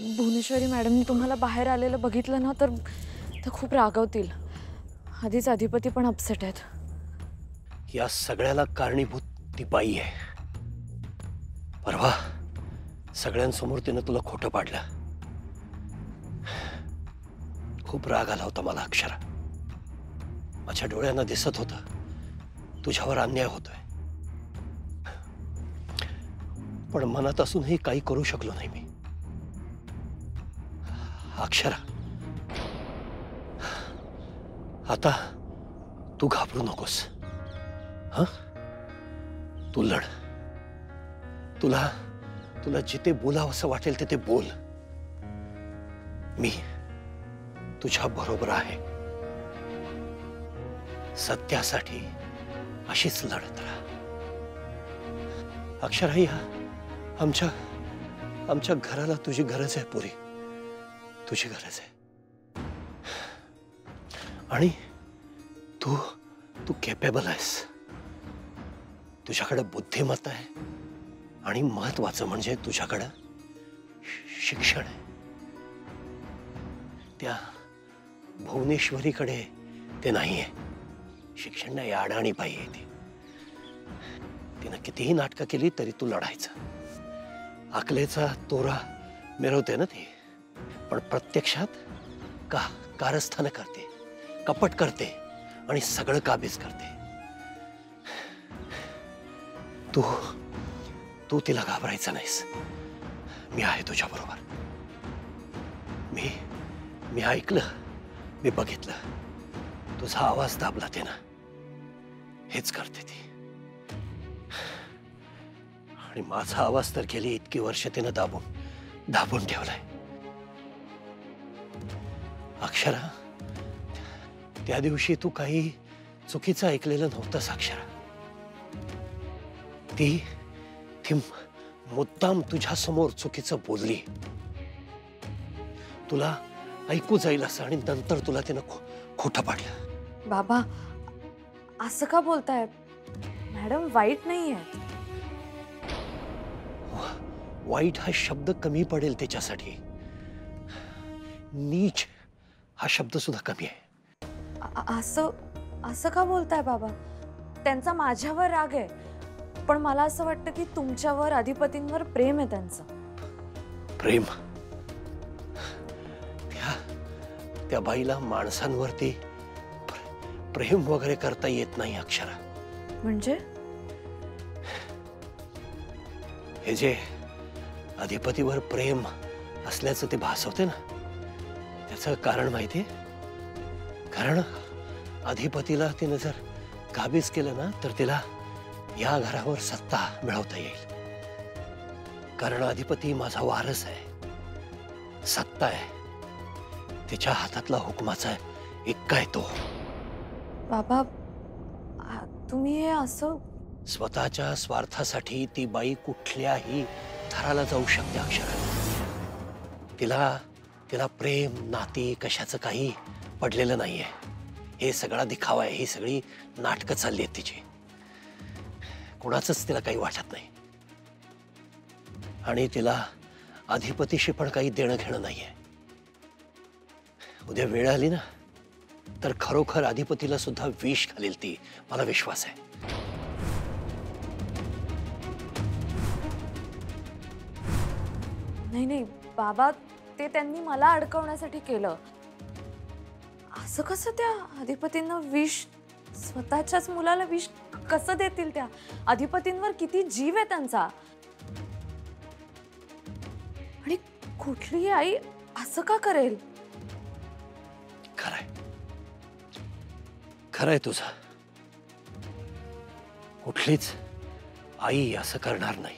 भुवनेश्वरी मॅडमनी तुम्हाला बाहेर आलेलं बघितलं ना तर तर खूप रागवतील. आधीच अधिपती पण अपसेट आहेत. या सगळ्याला कारणीभूत ती बाई आहे. परवा सगळ्यांसमोर तिनं तुला खोटं पाडलं. खूप राग आला होता मला अक्षरा. माझ्या डोळ्यांना दिसत होत. तुझ्यावर अन्याय होतोय. पण मनात असूनही काही करू शकलो नाही मी. अक्षरा. आता तू घाबरू नकोस. हा? तू लढ. तुला तुला जिथे बोलावं असं वाटेल तिथे बोल. मी तुझ्या बरोबर आहे. सत्यासाठी अशीच लढत राहा. अक्षरा या आमच्या आमच्या घराला तुझी गरज आहे पुरी. तुझी गरज आहे. आणि तू तू केपेबल आहेस. तुझ्याकडे बुद्धिमत्ता आहे. आणि महत्वाचं म्हणजे तुझ्याकडं शिक्षण आहे. त्या भुवनेश्वरीकडे ते नाही आहे शिक्षण नाही अडाणी पाहिजे ती. तिनं कितीही नाटकं केली तरी तू लढायचं. आकलेचा तोरा मिरवते ना ती. पण प्रत्यक्षात का कारस्थान करते कपट करते आणि सगळं काबीज करते. तू तू तिला घाबरायचं नाहीस. मी आहे तुझ्या बरोबर. मी मी ऐकलं मी बघितलं. तुझा आवाज दाबला ते ना हेच करते ती. आणि माझा आवाज तर गेली इतकी वर्ष तिनं दाबून दाबून ठेवलाय. अक्षरा त्या दिवशी तू काही चुकीचं ऐकलेलं नव्हतंस अक्षरा. ती ती मुद्दाम तुझ्या समोर चुकीचं बोलली. तुला ऐकू जाईल असं आणि नंतर तुला तिनं खो खोटं पाडलं. बाबा असं का बोलताय? मॅडम वाईट नाही आहेत वाईट हा शब्द कमी पडेल त्याच्यासाठी. नीच हा शब्द सुद्धा कमी आहे. असं असं का बोलताय बाबा? त्यांचा माझ्यावर राग आहे. पण मला असं वाटतं की तुमच्यावर अधिपतींवर प्रेम आहे त्यांचं. प्रेम? त्या त्या बाईला माणसांवरती प्र- प्रेम वगैरे करता येत नाही अक्षरा. म्हणजे? हे जे अधिपतीवर प्रेम असल्याचं ते भासवते ना? कारण माहितीये? कारण अधिपतीला तिनं जर काबीज केलं ना तर तिला या घरावर सत्ता मिळवता येईल. कारण अधिपती माझा वारस आहे. सत्ता आहे. तिच्या हातातला हुकमाचा इक्का आहे तो. बाबा तुम्ही हे असं स्वतःच्या स्वार्थासाठी ती बाई कुठल्याही थराला जाऊ शकते अक्षरा तिला तिला प्रेम, नाती, कशाचं काही पडलेलं नाहीये. हे सगळा दिखावा आहे, ही सगळी नाटकं चालली आहेत तिची. तिला काही वाटत नाही. तिला अधिपतीशी पण काही देणं घेणं नाहीये. उद्या वेळ आली ना, तर खरोखर अधिपतीला सुद्धा विष घालेल ती, मला विश्वास आहे. नाही नाही, बाबा ते त्यांनी मला अडकवण्यासाठी केलं. असं कसं त्या अधिपतींना विष स्वतःच्याच मुलाला विष कसं देतील त्या? अधिपतींवर किती जीव आहे त्यांचा? आणि कुठली आई असं का करेल? खरंय. खरंय तुझं. कुठलीच आई असं करणार नाही.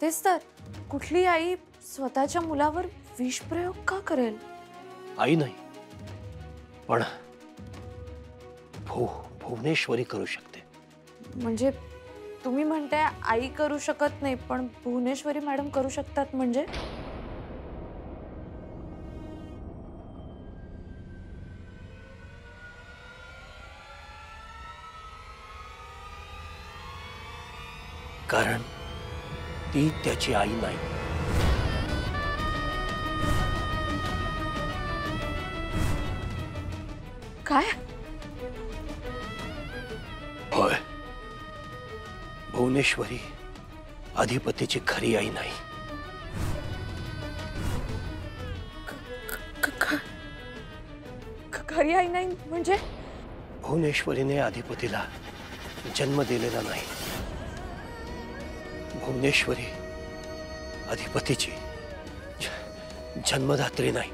तेच तर. कुठली आई स्वतःच्या मुलावर विष प्रयोग का करेल? आई नाही पण भू भुवनेश्वरी करू शकते. म्हणजे तुम्ही म्हणताय आई करू शकत नाही पण भुवनेश्वरी मॅडम करू शकतात म्हणजे? कारण ती त्याची आई नाही. काय होय भुवनेश्वरी अधिपतीची खरी आई नाही। खरी आई नाही म्हणजे भुवनेश्वरीने अधिपतीला जन्म दिलेला नाही। भुवनेश्वरी अधिपतीची जन्मदात्री नाही।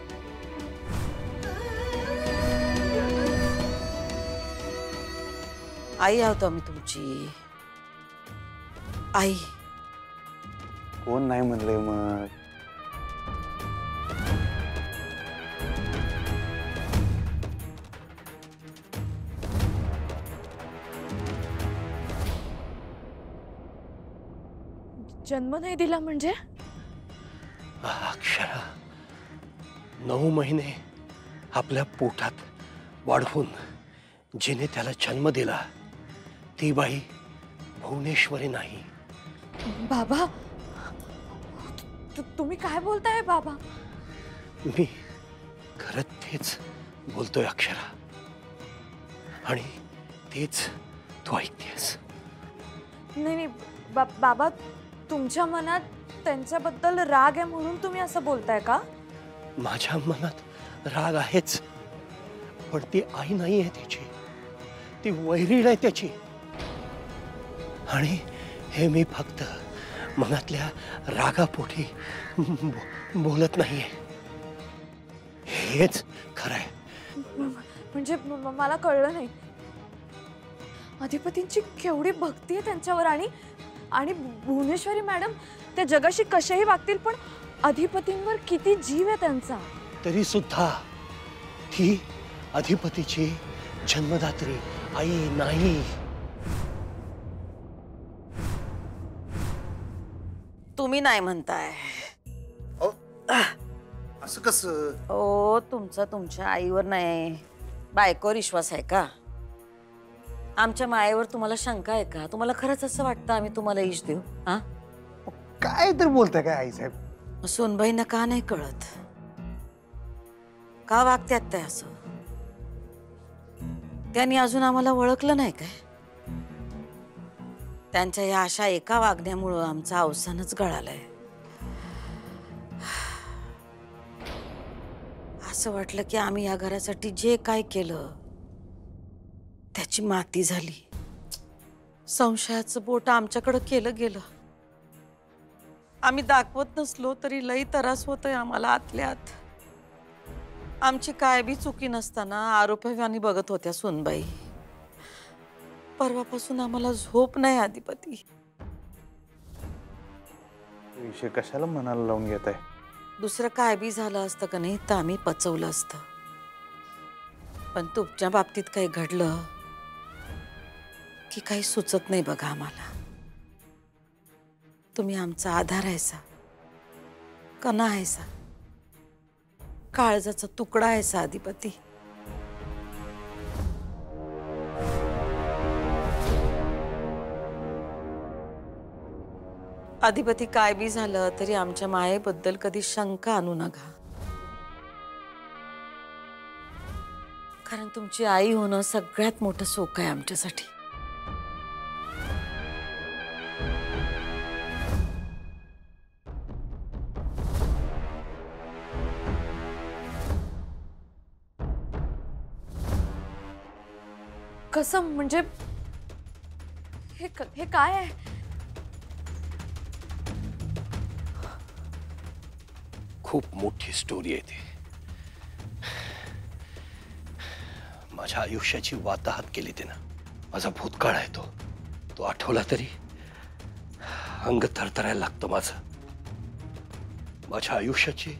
आई आहोत आम्ही तुमची। आई। कोण नाही म्हणले मग? जन्म नाही दिला म्हणजे? अक्षरा नऊ महिने आपल्या पोटात वाढवून जिने त्याला जन्म दिला. ती बाई भुवनेश्वरी नाही. बाबा तु- तुम्ही काय बोलताय बाबा? मी खरंच तेच बोलतोय अक्षरा. आणि तेच तू ऐकतेस नाही नाही बा- बाबा तुमच्या मनात त्यांच्याबद्दल राग आहे म्हणून तुम्ही असं बोलताय का? माझ्या मनात राग आहेच पण ती आई नाही आहे त्याची. ती वैरीण आहे त्याची. आणि हे मी फक्त मनातल्या रागापोटी बो- बोलत नाहीये. हेच खरं आहे. म्हणजे म- म- मला कळलं नाही. अधिपतींची केवढी भक्ती आहे त्यांच्यावर आणि आणि भुवनेश्वरी मॅडम त्या जगाशी कशाही वागतील पण अधिपतींवर किती जीव आहे त्यांचा. तरी सुद्धा ती अधिपतीची जन्मदात्री आई नाही. तुम्ही नाही म्हणताय. असं कसं? ओ तुमचा तुमच्या आईवर नाही. बायकोवर विश्वास आहे का? आमच्या मायेवर तुम्हाला शंका आहे का? तुम्हाला खरंच असं वाटतं आम्ही तुम्हाला इश देऊ? हा? काय तर बोलताय काय आई साहेब? सोनबाईंना का नाही कळत. का वागत्यात त्या असं? त्यांनी अजून आम्हाला ओळखलं नाही काय? त्यांच्या या अशा एका वागण्यामुळं आमचं अवसानच गळालंय. असं वाटलं की आम्ही या घरासाठी जे काय केलं त्याची माती झाली. संशयाचं बोट आमच्याकडं केलं गेलं. आम्ही दाखवत नसलो तरी लई त्रास होतोय आम्हाला आतल्यात. आमची काय बी चुकी नसताना आरोपीवानी बघत होत्या सुनबाई. परवापासून आम्हाला झोप नाही अधिपती. विषय कशाला मनाला लावून घेत आहे दुसरं काय बी झालं असतं का नाही तर आम्ही पचवलं असतं. पण तुमच्या बाबतीत काही घडलं की काही सुचत नाही बघा आम्हाला. तुम्ही आमचा आधार आहेसा कणा आहेसा काळजाचा तुकडा आहेसा अधिपती. अधिपती काय बी झालं तरी आमच्या मायेबद्दल कधी शंका आणू नका. कारण तुमची आई होणं सगळ्यात मोठं सोक आहे आमच्यासाठी. कसं, म्हणजे हे हे काय खूप मोठी स्टोरी आहे ती माझ्या आयुष्याची वाताहत केली त्यानं माझा भूतकाळ आहे तो। तो आठवला तरी अंग थरथरायला लागतं माझं। माझ्या आयुष्याची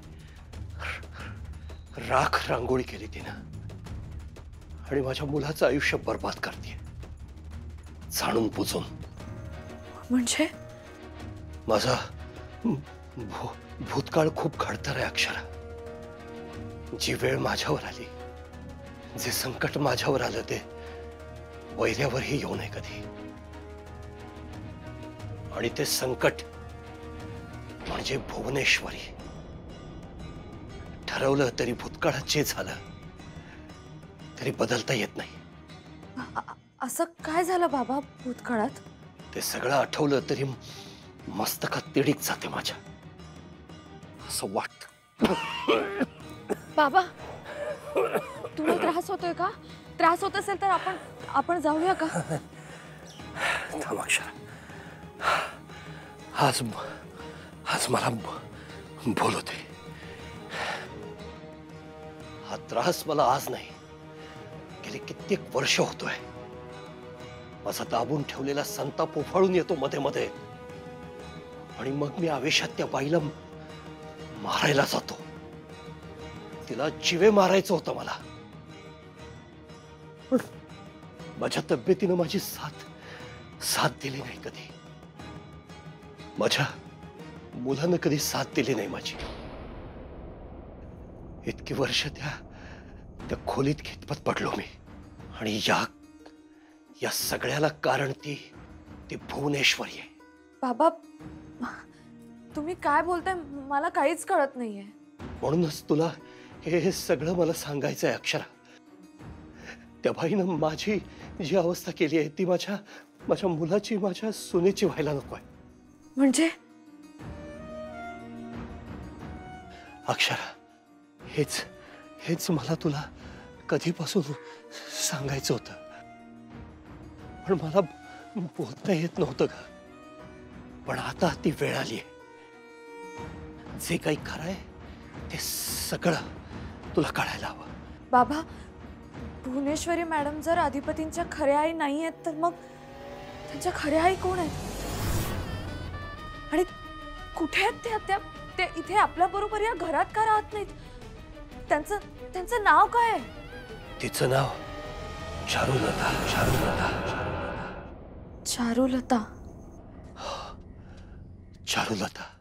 राख रांगोळी केली तिनं आणि माझ्या मुलाचं आयुष्य बर्बाद करते। जाणून बुजून। म्हणजे? माझा भू भूतकाळ खूप खडतर आहे अक्षरा. जी वेळ माझ्यावर आली जे संकट माझ्यावर आलं ते वैऱ्यावरही येऊ नये कधी. आणि ते संकट म्हणजे भुवनेश्वरी. ठरवलं तरी भूतकाळात जे झालं तरी बदलता येत नाही. असं काय झालं बाबा भूतकाळात? ते सगळं आठवलं तरी मस्तकात तिडीक जाते माझ्या. असं वाटत. बाबा तुला त्रास होतोय का? त्रास होत असेल तर आपण आपण जाऊया का? थांब अक्षरा. आज आज मला बोलवते हा त्रास मला आज नाही. गेले कित्येक वर्ष होतोय. माझा दाबून ठेवलेला संताप उफाळून येतो मध्ये मध्ये. आणि मग मी आवेशात त्या बाईला मारायला जातो. तिला जिवे मारायचं होतं मला. पण माझ्या तब्येतीनं माझी साथ साथ दिली नाही कधी. माझ्या मुलानं कधी साथ दिली नाही माझी. इतकी वर्ष त्या त्या खोलीत खितपत पडलो मी. आणि या या सगळ्याला कारण ती ती भुवनेश्वरी आहे. बाबा तुम्ही काय बोलताय? मला काहीच कळत नाहीये. म्हणूनच तुला हे सगळं मला सांगायचं आहे अक्षरा. त्या बाईनं माझी जी अवस्था केली आहे ती माझ्या माझ्या मुलाची माझ्या सुनेची व्हायला नको आहे म्हणजे? अक्षरा हेच हेच मला तुला कधीपासून सांगायचं होतं. पण मला बोलता येत नव्हतं का पण आता ती वेळ आली आहे जे काही खरं आहे ते सगळं तुला कळायला हवं. बाबा भुवनेश्वरी मॅडम जर अधिपतींच्या खऱ्या आई नाही आहेत तर मग त्यांच्या खऱ्या आई कोण आहेत? आणि कुठे आहेत त्या त्या ते इथे आपल्या बरोबर या घरात का राहत नाहीत? त्यांचं त्यांचं नाव काय आहे? तिचं नाव चारुलता चारुलता चारुलता? चारुलता. म-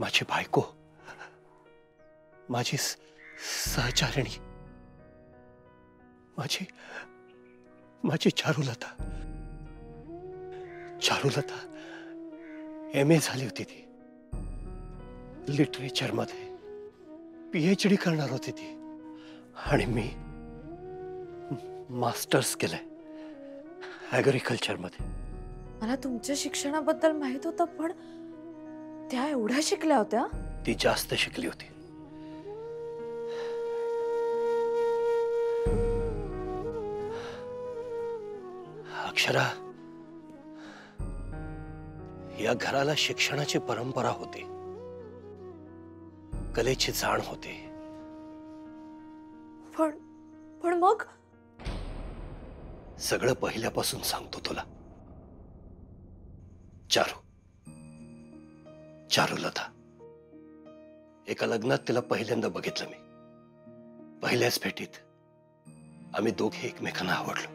माझी बायको माझी सहचारिणी माझी माझी चारुलता. चारुलता एम ए झाली होती ती. लिटरेचरमध्ये पीएच डी करणार होती ती. आणि मी मास्टर्स केलंय ॲग्रिकल्चरमध्ये मला तुमच्या शिक्षणाबद्दल माहीत होतं पण त्या एवढ्या शिकल्या होत्या? ती जास्त शिकली होती. अक्षरा या घराला शिक्षणाची परंपरा होती. कलेची जाण होती. पण पण मग? सगळं पहिल्यापासून सांगतो तुला. चारू चारुलता. एका लग्नात तिला पहिल्यांदा बघितलं मी. पहिल्याच भेटीत आम्ही दोघे एकमेकांना आवडलो.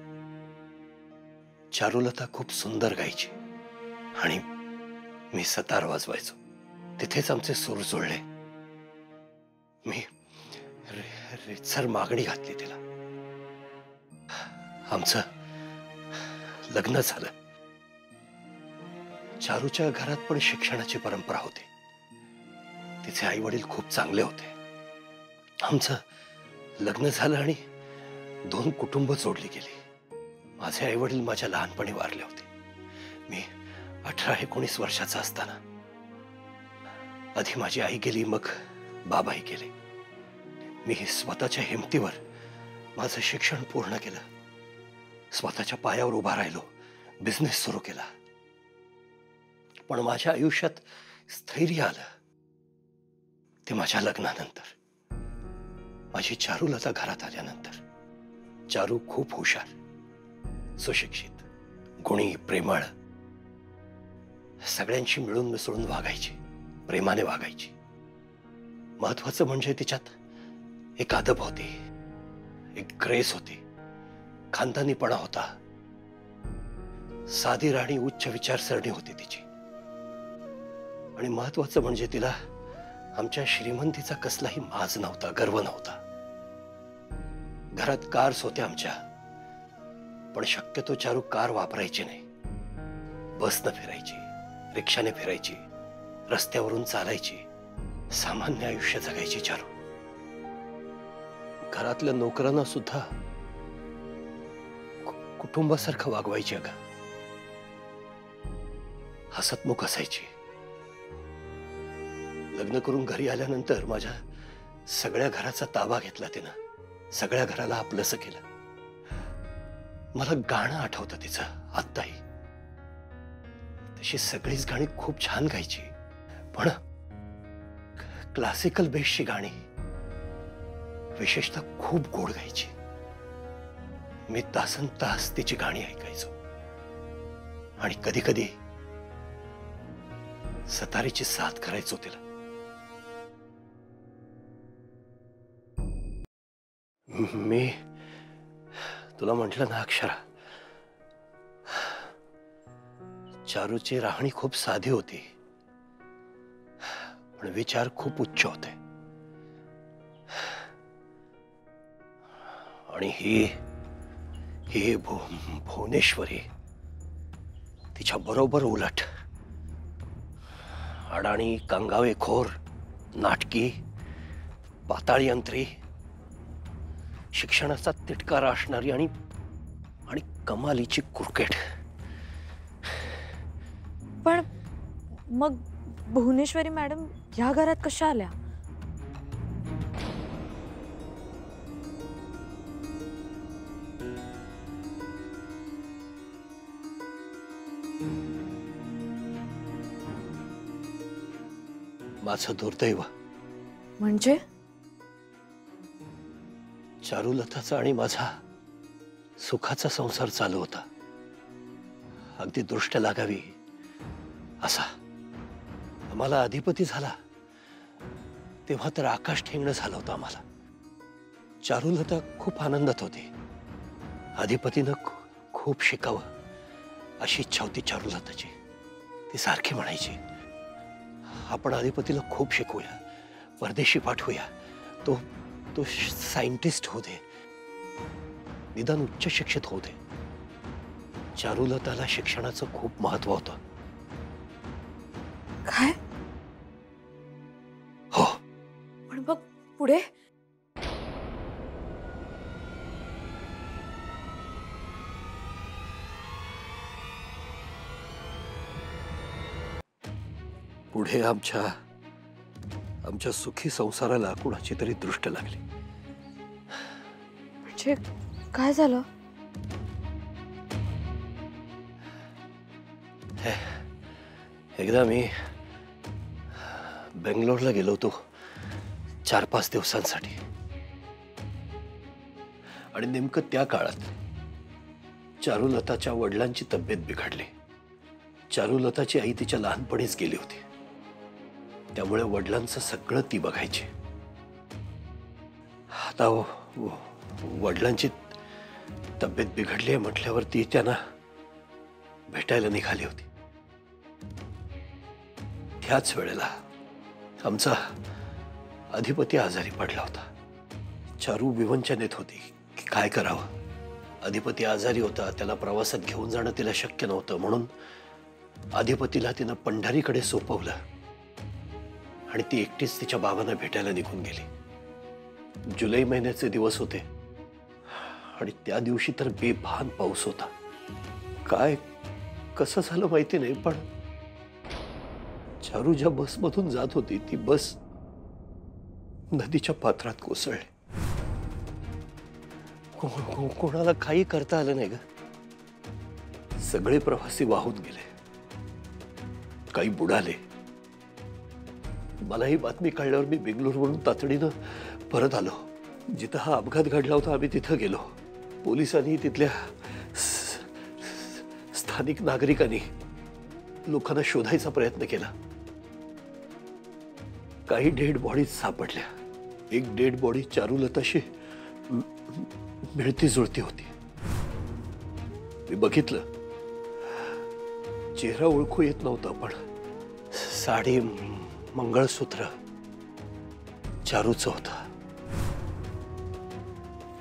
चारुलता खूप सुंदर गायची आणि मी सतार वाजवायचो. तिथेच आमचे सूर जुळले. मी रे- मागणी घातली तिला. आमचं लग्न झालं. चारूच्या घरात पण शिक्षणाची परंपरा होती. तिचे आई वडील खूप चांगले होते. आमचं लग्न झालं आणि दोन कुटुंब जोडली गेली. माझे आई वडील माझ्या लहानपणी वारले होते. मी अठरा एकोणीस वर्षाचा असताना आधी माझी आई गेली मग बाबाही गेले. मी स्वतःच्या हिमतीवर माझं शिक्षण पूर्ण केलं. स्वतःच्या पायावर उभा राहिलो. बिझनेस सुरू केला. पण माझ्या आयुष्यात स्थैर्य आलं. ते माझ्या लग्नानंतर. माझी चारूलता घरात आल्यानंतर. चारू खूप हुशार सुशिक्षित गुणी प्रेमळ. सगळ्यांशी मिळून मिसळून वागायची प्रेमाने वागायची. महत्वाचं म्हणजे तिच्यात एक अदब होती एक ग्रेस होती. खानदानीपणा होता. साधी राणी उच्च विचारसरणी होती तिची. आणि महत्वाचं म्हणजे तिला आमच्या श्रीमंतीचा कसलाही माज नव्हता गर्व नव्हता. घरात कार्स होत्या आमच्या पण शक्यतो चारू कार वापरायची नाही. बसनं फिरायची रिक्षाने फिरायची रस्त्यावरून चालायची सामान्य आयुष्य जगायची चारू. घरातल्या नोकरांना सुद्धा कुटुंबासारखं वागवायची अगं. हसतमुख असायची. लग्न करून घरी आल्यानंतर माझ्या सगळ्या घराचा ताबा घेतला तिनं. सगळ्या घराला आपलंसं केलं. मला गाणं आठवतं तिचं आत्ताही. तशी सगळीच गाणी खूप छान गायची. पण क्लासिकल बेसची गाणी विशेषतः खूप गोड गायची. मी तासन तास तिची गाणी ऐकायचो. आणि कधी कधी सतारीची साथ करायचो तिला. मी तुला म्हटलं ना अक्षरा. चारूची राहणी खूप साधी होती. पण विचार खूप उच्च होते. आणि ही ही भु भुवनेश्वरी तिच्या बरोबर उलट. अडाणी कंगावे खोर नाटकी पाताळयंत्री शिक्षणाचा तिटकारा असणारी आणि आणि कमालीची क्रिकेट. पण मग भुवनेश्वरी मॅडम ह्या घरात कशा आल्या? माझं दुर्दैव. म्हणजे? चारुलताचा आणि माझा सुखाचा संसार चालू होता. अगदी दृष्ट लागावी असा आम्हाला अधिपती झाला. तेव्हा तर आकाश ठेंगणं झालं होतं आम्हाला. चारुलता खूप आनंदात होती. अधिपतीनं खूप शिकावं अशी इच्छा होती चारुलताची ती सारखी म्हणायची आपण अधिपतीला खूप शिकवूया परदेशी पाठवूया. तो तो सायंटिस्ट दे. निदान उच्च शिक्षित दे. चारुलताला शिक्षणाचं खूप महत्त्व होतं. काय? हो. पण मग पुढे? पुढे आमच्या आमच्या सुखी संसाराला कुणाची तरी दृष्ट लागली. म्हणजे काय झालं? एकदा मी बेंगलोरला गेलो होतो चार पाच दिवसांसाठी. आणि नेमकं त्या काळात चारुलताच्या वडिलांची तब्येत बिघडली. चारुलताची आई तिच्या लहानपणीच गेली होती. त्यामुळे वडिलांचं सगळं ती बघायची. आता व- वडिलांची तब्येत बिघडली आहे म्हटल्यावर ती त्यांना भेटायला निघाली होती. त्याच वेळेला आमचा अधिपती आजारी पडला होता. चारू विवंचनेत होती की काय करावं. अधिपती आजारी होता त्याला प्रवासात घेऊन जाणं तिला शक्य नव्हतं म्हणून अधिपतीला तिनं पंढरीकडे सोपवलं. आणि ती एकटीच तिच्या बाबांना भेटायला निघून गेली. जुलै महिन्याचे दिवस होते. त्या दिवशी तर बेभान पाऊस होता. काय, कसं झालं माहिती नाही, पण चारू ज्या बसमधून जात होती, ती बस नदीच्या पात्रात कोसळली. कोणाला काही करता आलं नाही ग. सगळे प्रवासी वाहून गेले. काही बुडाले. मला ही बातमी कळल्यावर मी बेंगलोरवरून तातडीनं परत आलो. जिथं हा अपघात घडला होता, आम्ही तिथं गेलो. पोलिसांनी तिथल्या स्थानिक नागरिकांनी लोकांना शोधायचा प्रयत्न केला. डेड बॉडीज सापडल्या. एक डेड बॉडी चारुलताशी मिळती जुळती होती. मी बघितलं. चेहरा ओळखू येत नव्हता, पण साडी मंगळसूत्र चारूचं होतं.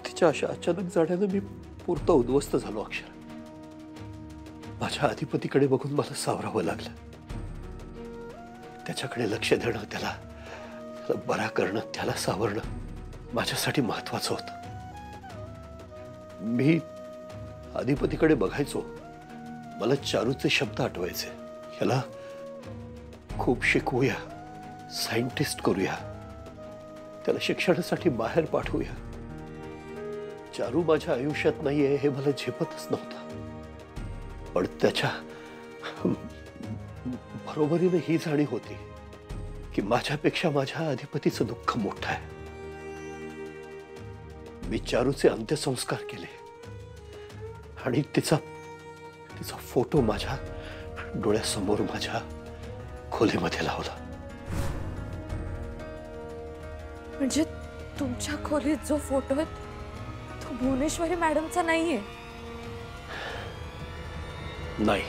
तिच्या अशा अचानक जाण्यानं मी पुरता उद्ध्वस्त झालो अक्षर. माझ्या अधिपतीकडे बघून मला सावरावं लागलं. त्याच्याकडे लक्ष देणं, त्याला बरा करणं, त्याला सावरणं माझ्यासाठी महत्वाचं होतं. मी अधिपतीकडे बघायचो, मला चारूचे शब्द आठवायचे. ह्याला खूप शिकवूया. सायंटिस्ट करूया. त्याला शिक्षणासाठी बाहेर पाठवूया. चारू माझ्या आयुष्यात नाहीये हे मला झेपतच नव्हतं. पण त्याच्या बरोबरीने ही जाणीव होती की माझ्यापेक्षा माझ्या अधिपतीचं दुःख मोठं आहे. मी चारूचे अंत्यसंस्कार केले. आणि तिचा तिचा फोटो माझ्या डोळ्यासमोर माझ्या खोलीमध्ये लावला. म्हणजे तुमच्या खोलीत जो फोटो आहे तो भुवनेश्वरी मॅडमचा नाहीये. नाही.